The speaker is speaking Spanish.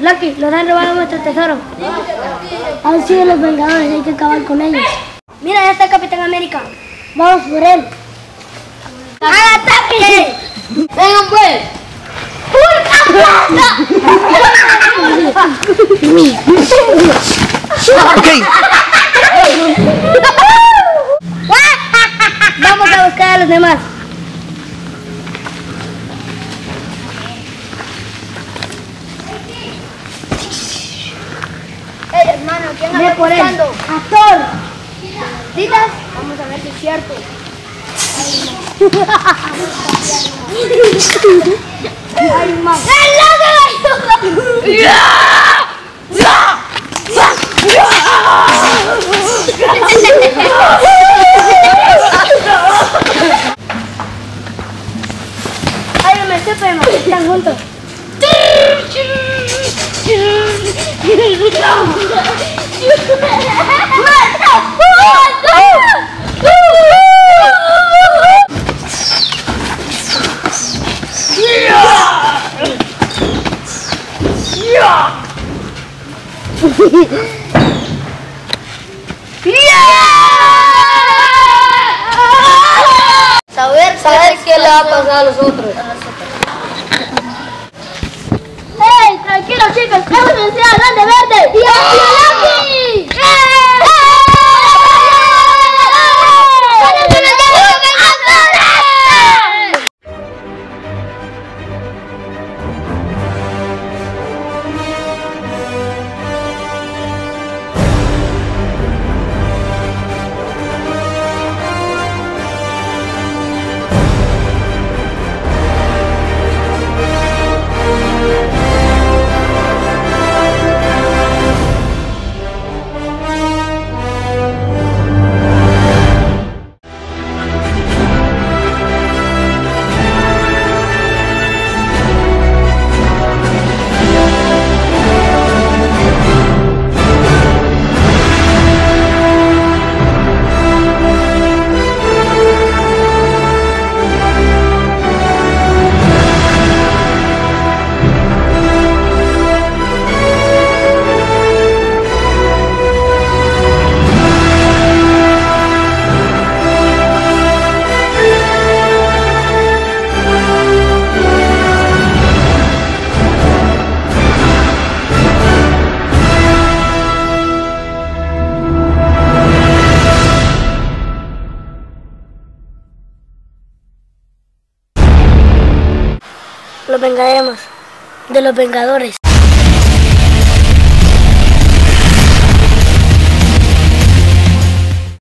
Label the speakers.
Speaker 1: Lucky, los han robado nuestro tesoro. Han sido los vengadores, hay que acabar con ellos. Mira, ya está el Capitán América. Vamos por él. ¡Al ataque!
Speaker 2: Vengan pues.
Speaker 3: Ok,
Speaker 1: Vamos a buscar a los demás.
Speaker 2: Hermano, ¿quién
Speaker 1: Ve
Speaker 2: anda
Speaker 1: por él.
Speaker 2: buscando?
Speaker 1: Actor.
Speaker 2: ¿Ditas? Vamos a ver si es cierto.
Speaker 1: Ay, mamá. Ay, me Superman, están juntos.
Speaker 2: Saber, saber qué le va a pasar a los otros.
Speaker 1: ¡Hey! Tranquilos chicos, vamos a vencer a Grande Verde. Los vengaremos de los Vengadores.